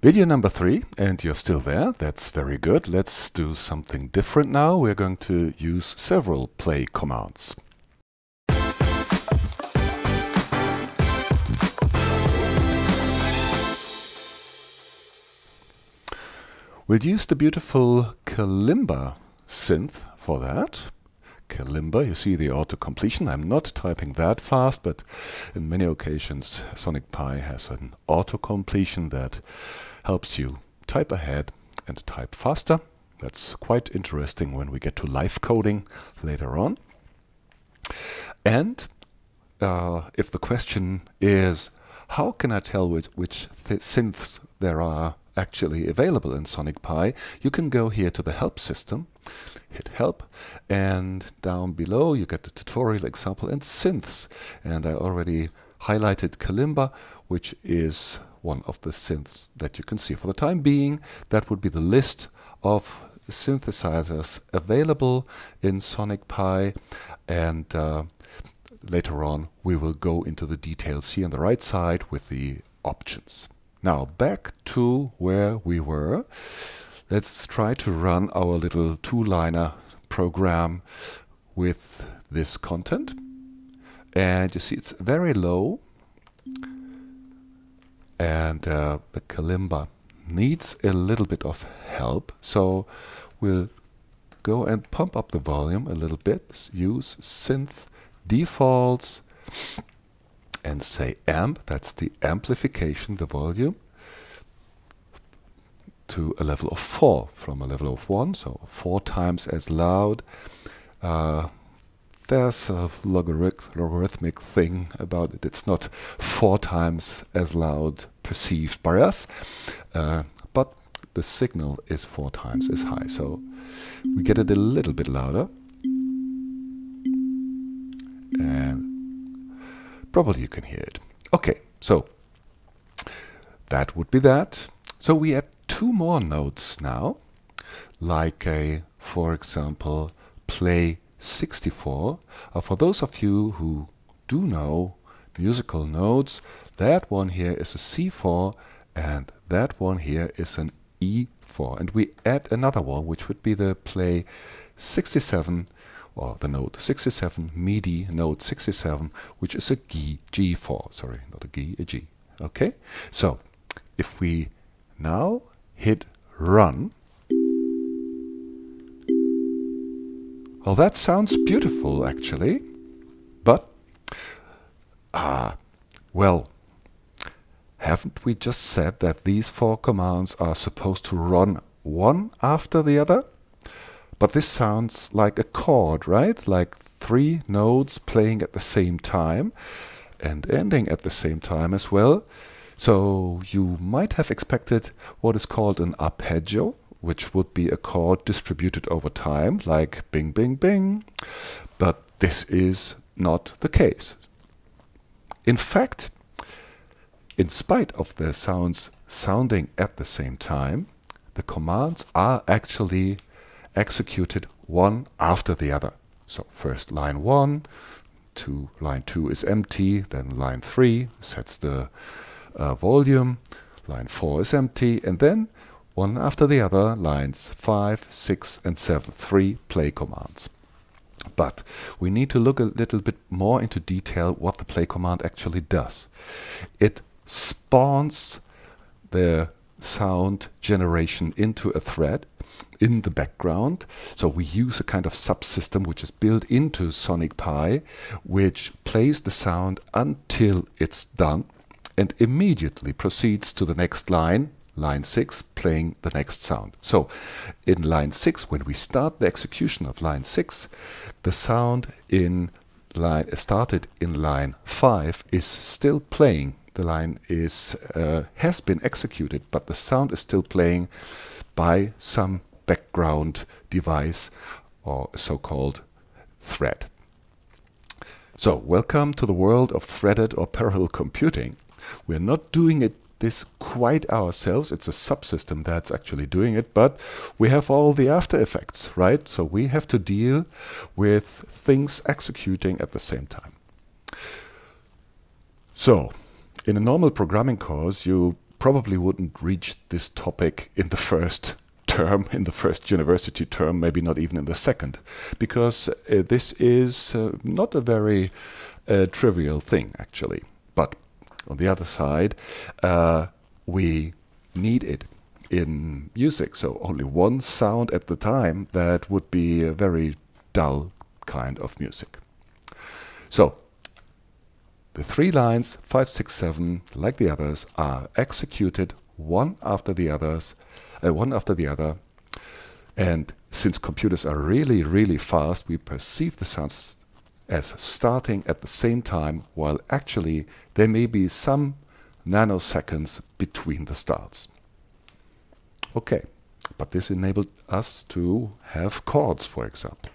Video number three, and you're still there. That's very good. Let's do something different now. We're going to use several play commands. We'll use the beautiful Kalimba synth for that. Kalimba. You see the auto-completion. I'm not typing that fast, but in many occasions Sonic Pi has an auto-completion that helps you type ahead and type faster. That's quite interesting when we get to live coding later on. And uh, if the question is, how can I tell which, which th synths there are actually available in Sonic Pi, you can go here to the help system, hit help, and down below you get the tutorial example and synths. And I already highlighted Kalimba, which is one of the synths that you can see. For the time being, that would be the list of synthesizers available in Sonic Pi and uh, later on we will go into the details here on the right side with the options. Now back to where we were. Let's try to run our little two-liner program with this content. And you see it's very low. And uh, the kalimba needs a little bit of help. So we'll go and pump up the volume a little bit. Use synth defaults and say amp, that's the amplification, the volume, to a level of 4 from a level of 1, so 4 times as loud. Uh, there's a logarith logarithmic thing about it. It's not 4 times as loud perceived by us, uh, but the signal is 4 times as high. So we get it a little bit louder. And Probably you can hear it. Okay, so that would be that. So we add two more notes now, like a, for example, play 64. Uh, for those of you who do know musical notes, that one here is a C4 and that one here is an E4. And we add another one, which would be the play 67 or the note 67, MIDI note 67, which is a G, G4, sorry, not a G, a G. Okay, so if we now hit run, well, that sounds beautiful actually, but, ah, well, haven't we just said that these four commands are supposed to run one after the other? But this sounds like a chord, right? Like three notes playing at the same time and ending at the same time as well. So you might have expected what is called an arpeggio, which would be a chord distributed over time, like bing, bing, bing. But this is not the case. In fact, in spite of the sounds sounding at the same time, the commands are actually executed one after the other. So first line 1, to line 2 is empty, then line 3 sets the uh, volume, line 4 is empty, and then one after the other, lines 5, 6 and 7, three play commands. But we need to look a little bit more into detail what the play command actually does. It spawns the sound generation into a thread in the background. So we use a kind of subsystem which is built into Sonic Pi, which plays the sound until it's done and immediately proceeds to the next line, line 6, playing the next sound. So in line 6, when we start the execution of line 6, the sound in line started in line 5 is still playing. The line is uh, has been executed, but the sound is still playing by some background device or so-called thread. So, welcome to the world of threaded or parallel computing. We're not doing it this quite ourselves. It's a subsystem that's actually doing it, but we have all the after effects, right? So we have to deal with things executing at the same time. So, in a normal programming course, you probably wouldn't reach this topic in the first term, in the first university term, maybe not even in the second, because uh, this is uh, not a very uh, trivial thing, actually. But on the other side, uh, we need it in music. So only one sound at the time, that would be a very dull kind of music. So the three lines, 5, 6, 7, like the others, are executed one after the others, uh, one after the other. And since computers are really, really fast, we perceive the sounds as starting at the same time, while actually there may be some nanoseconds between the starts. Okay, but this enabled us to have chords, for example.